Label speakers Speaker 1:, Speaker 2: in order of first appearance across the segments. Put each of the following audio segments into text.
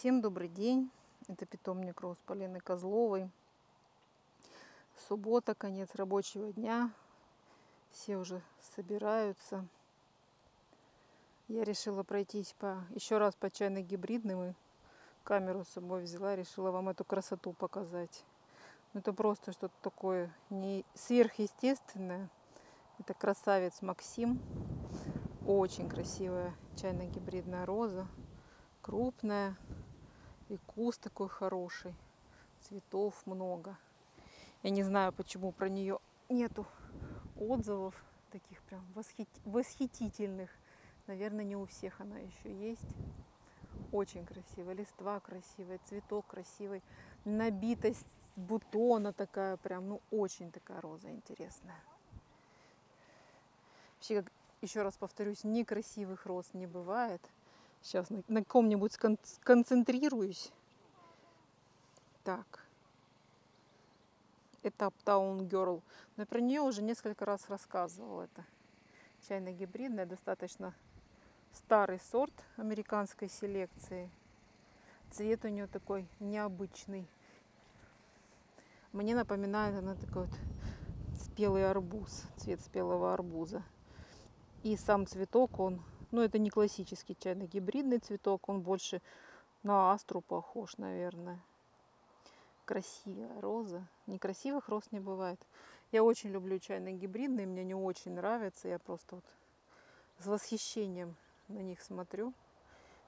Speaker 1: Всем добрый день. Это питомник роз Полины Козловой. Суббота, конец рабочего дня. Все уже собираются. Я решила пройтись по еще раз по чайно гибридным и камеру с собой взяла, решила вам эту красоту показать. Ну, это просто что-то такое не сверхъестественное. Это красавец Максим. Очень красивая чайно-гибридная роза. Крупная. И куст такой хороший. Цветов много. Я не знаю, почему про нее нету отзывов таких прям восхит... восхитительных. Наверное, не у всех она еще есть. Очень красивая. Листва красивая, цветок красивый. Набитость бутона такая прям, ну очень такая роза интересная. Вообще, как, еще раз повторюсь, некрасивых роз не бывает. Сейчас на, на ком-нибудь сконцентрируюсь. Так. Это Uptown Girl. Но про нее уже несколько раз рассказывала. Это чайно-гибридная, достаточно старый сорт американской селекции. Цвет у нее такой необычный. Мне напоминает она такой вот спелый арбуз, цвет спелого арбуза. И сам цветок, он, ну это не классический чайно-гибридный цветок, он больше на астру похож, наверное. Красивая роза. Некрасивых роз не бывает. Я очень люблю чайно-гибридные, мне не очень нравятся. Я просто вот с восхищением на них смотрю.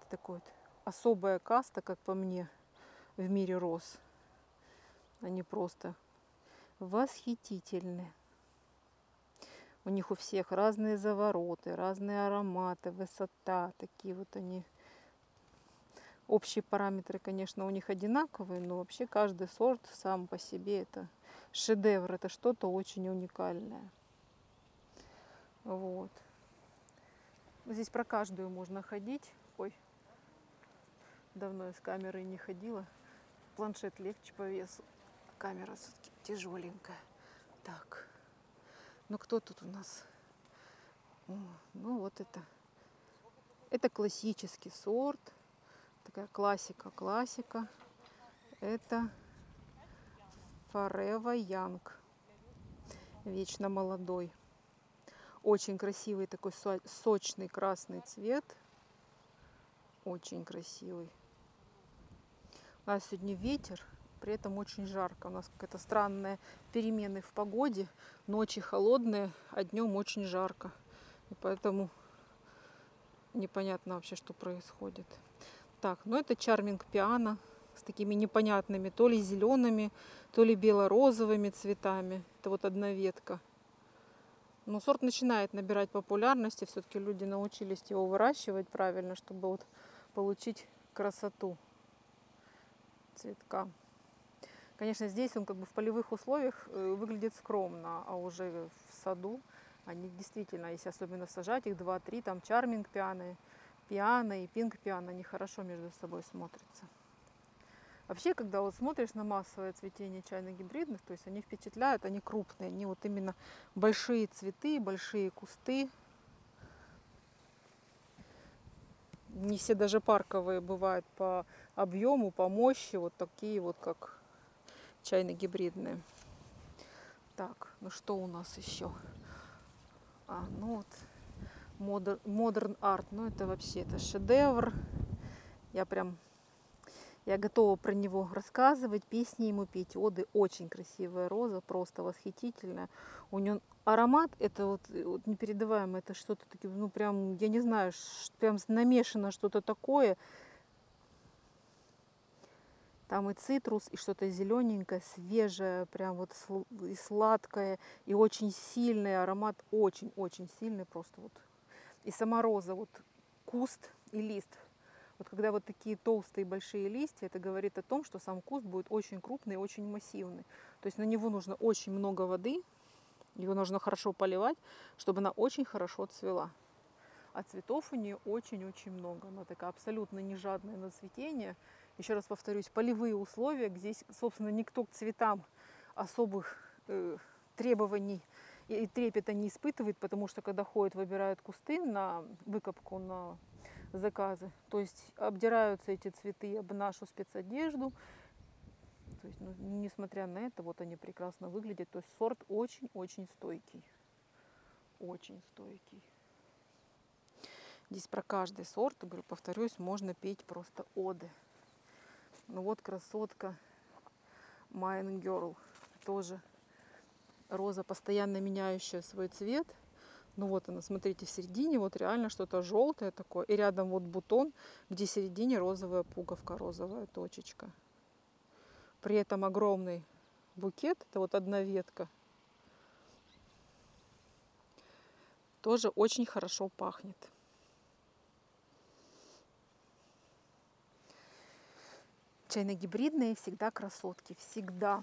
Speaker 1: Это такой вот особая каста, как по мне, в мире роз. Они просто восхитительны. У них у всех разные завороты, разные ароматы, высота. Такие вот они. Общие параметры, конечно, у них одинаковые, но вообще каждый сорт сам по себе это шедевр, это что-то очень уникальное. Вот. Здесь про каждую можно ходить. Ой, давно я с камерой не ходила. Планшет легче по весу. Камера все-таки тяжеленькая. Так. Ну кто тут у нас? Ну вот это. Это классический сорт. Такая классика, классика. Это Forever Young. Вечно молодой. Очень красивый такой сочный красный цвет. Очень красивый. У нас сегодня ветер при этом очень жарко. У нас какая-то странная перемены в погоде. Ночи холодные, а днем очень жарко. И поэтому непонятно вообще, что происходит. Так, ну это чарминг пиано с такими непонятными, то ли зелеными, то ли бело-розовыми цветами. Это вот одна ветка. Но сорт начинает набирать популярности. Все-таки люди научились его выращивать правильно, чтобы вот получить красоту цветка. Конечно, здесь он как бы в полевых условиях э, выглядит скромно, а уже в саду они действительно, если особенно сажать их 2-3, там чарминг пианы, пиано и пинг пиано, они хорошо между собой смотрятся. Вообще, когда вот смотришь на массовое цветение чайно-гибридных, то есть они впечатляют, они крупные, они вот именно большие цветы, большие кусты. Не все даже парковые бывают по объему, по мощи, вот такие вот, как чайно-гибридные. Так, ну что у нас еще? А, ну вот, Art, ну это вообще, это шедевр. Я прям, я готова про него рассказывать, песни ему петь, оды. Очень красивая роза, просто восхитительная. У нее аромат, это вот, вот непередаваемое, это что-то такое, ну прям, я не знаю, прям намешано что-то такое. Там и цитрус, и что-то зелененькое, свежее, прям вот и сладкое, и очень сильный аромат, очень-очень сильный просто вот. И сама роза, вот куст и лист. Вот когда вот такие толстые большие листья, это говорит о том, что сам куст будет очень крупный очень массивный. То есть на него нужно очень много воды, его нужно хорошо поливать, чтобы она очень хорошо цвела. А цветов у нее очень-очень много. Она такая абсолютно не жадная на цветение еще раз повторюсь, полевые условия. Здесь, собственно, никто к цветам особых э, требований и трепета не испытывает, потому что когда ходят, выбирают кусты на выкопку, на заказы. То есть обдираются эти цветы об нашу спецодежду. То есть, ну, несмотря на это, вот они прекрасно выглядят. То есть сорт очень-очень стойкий. Очень стойкий. Здесь про каждый сорт, говорю, повторюсь, можно петь просто оды. Ну вот красотка Mine Girl. Тоже роза, постоянно меняющая свой цвет. Ну вот она, смотрите, в середине вот реально что-то желтое такое. И рядом вот бутон, где в середине розовая пуговка, розовая точечка. При этом огромный букет, это вот одна ветка. Тоже очень хорошо пахнет. Чайно-гибридные всегда красотки, всегда.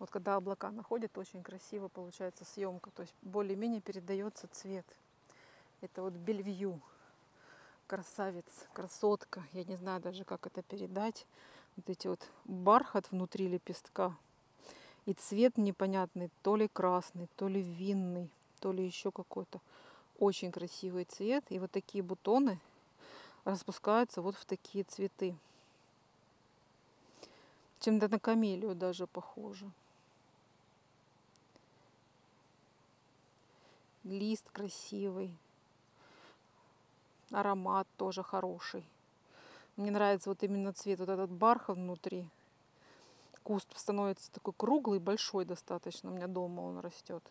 Speaker 1: Вот когда облака находят, очень красиво получается съемка. То есть более-менее передается цвет. Это вот Бельвью. Красавец, красотка. Я не знаю даже, как это передать. Вот эти вот бархат внутри лепестка. И цвет непонятный, то ли красный, то ли винный, то ли еще какой-то. Очень красивый цвет. И вот такие бутоны распускаются вот в такие цветы. Чем-то на камелию даже похоже. Лист красивый. Аромат тоже хороший. Мне нравится вот именно цвет, вот этот бархат внутри. Куст становится такой круглый, большой достаточно. У меня дома он растет.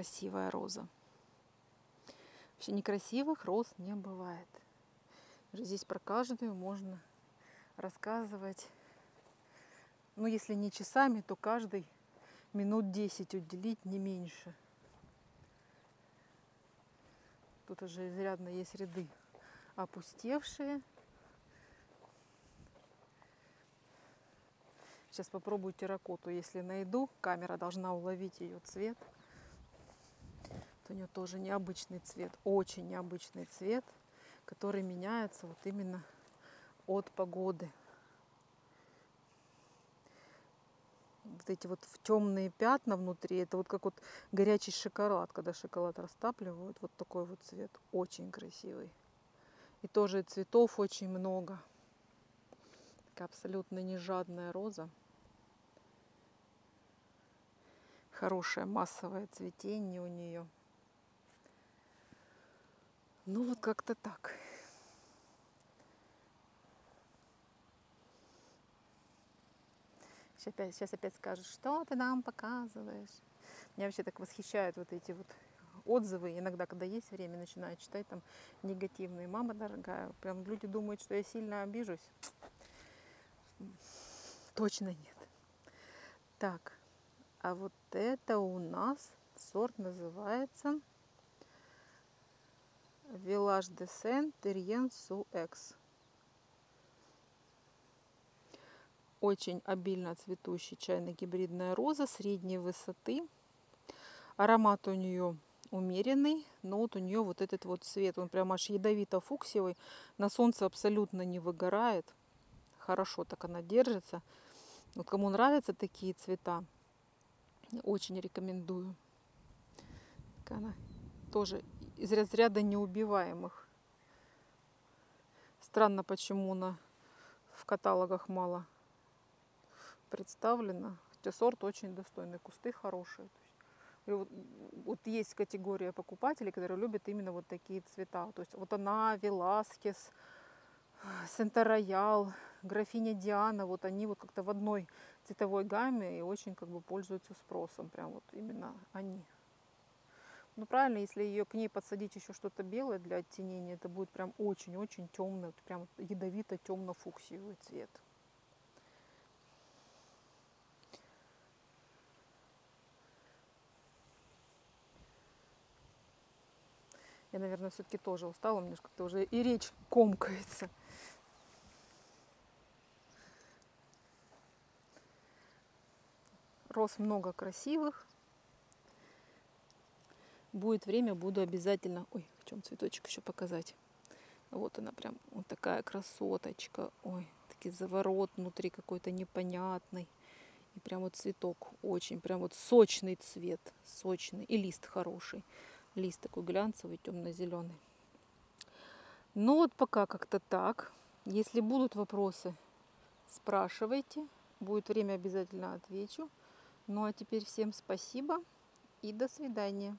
Speaker 1: Красивая роза. Вообще некрасивых роз не бывает. Здесь про каждую можно рассказывать. Ну, если не часами, то каждый минут 10 уделить, не меньше. Тут уже изрядно есть ряды опустевшие. Сейчас попробую терракоту, если найду. Камера должна уловить ее цвет у нее тоже необычный цвет, очень необычный цвет, который меняется вот именно от погоды. Вот эти вот темные пятна внутри, это вот как вот горячий шоколад, когда шоколад растапливают, вот такой вот цвет, очень красивый. И тоже цветов очень много. Такая абсолютно не жадная роза. Хорошее массовое цветение у нее. Ну вот как-то так. Сейчас опять, сейчас опять скажут, что ты нам показываешь. Меня вообще так восхищают вот эти вот отзывы. Иногда, когда есть время, начинаю читать там негативные. Мама дорогая, прям люди думают, что я сильно обижусь. Точно нет. Так, а вот это у нас сорт называется Вилаж де Сен Терьен Су Экс. Очень обильно цветущий чайно-гибридная роза средней высоты. Аромат у нее умеренный, но вот у нее вот этот вот цвет, он прям аж ядовито-фуксиевый. На солнце абсолютно не выгорает. Хорошо так она держится. Вот кому нравятся такие цвета, очень рекомендую. Так она тоже из разряда неубиваемых. Странно, почему на, в каталогах мало представлено. Хотя сорт очень достойный, кусты хорошие. Вот, вот есть категория покупателей, которые любят именно вот такие цвета. То есть вот она, Веласкес, Сента-Роял, графиня Диана, вот они вот как-то в одной цветовой гамме и очень как бы пользуются спросом. Прям вот именно они. Ну правильно, если ее к ней подсадить еще что-то белое для оттенения, это будет прям очень-очень темный, прям ядовито-темно-фуксиевый цвет. Я, наверное, все-таки тоже устала, у меня как-то уже и речь комкается. Роз много красивых. Будет время, буду обязательно... Ой, в чем цветочек еще показать. Вот она прям, вот такая красоточка. Ой, такой заворот внутри какой-то непонятный. И прям вот цветок очень, прям вот сочный цвет, сочный. И лист хороший. Лист такой глянцевый, темно-зеленый. Ну вот пока как-то так. Если будут вопросы, спрашивайте. Будет время, обязательно отвечу. Ну а теперь всем спасибо и до свидания.